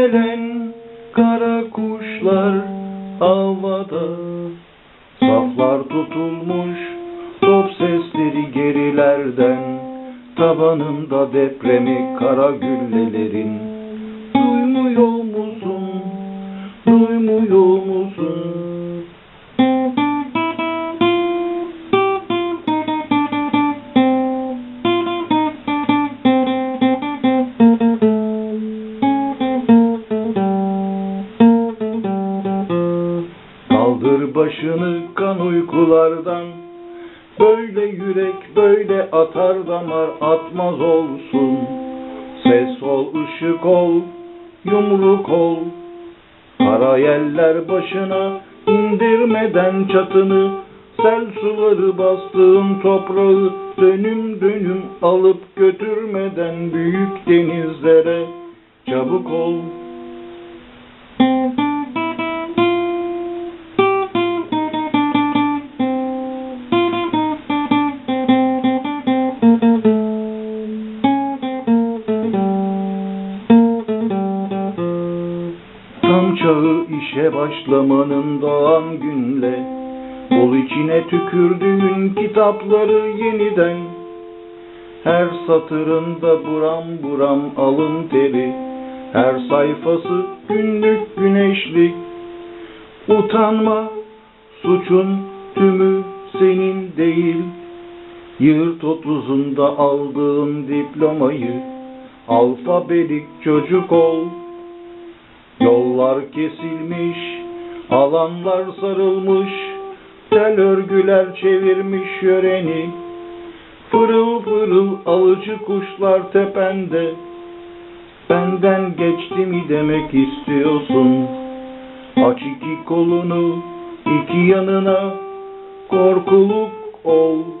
gelen kara kuşlar havada. Saflar tutulmuş top sesleri gerilerden. Tabanında depremi kara güllelerin. Kaldır başını kan uykulardan. Böyle yürek böyle atar damar atmaz olsun. Ses ol ışık ol yumruk ol. Kara yeller başına indirmeden çatını Sel suları bastığın toprağı dönüm dönüm alıp götürmeden büyük denizlere. Çabuk ol. Tam çağı işe başlamanın doğan günle Bol içine tükürdüğün kitapları yeniden. Her satırında buram buram alın teri Her sayfası günlük güneşlik. Utanma suçun tümü senin değil. Yığırt otuzunda aldığın diplomayı Alfabelik çocuk ol Yollar kesilmiş, alanlar sarılmış, tel örgüler çevirmiş yöreni. Fırıl fırıl alıcı kuşlar tepende, benden geçti mi demek istiyorsun. Aç iki kolunu, iki yanına, korkuluk ol.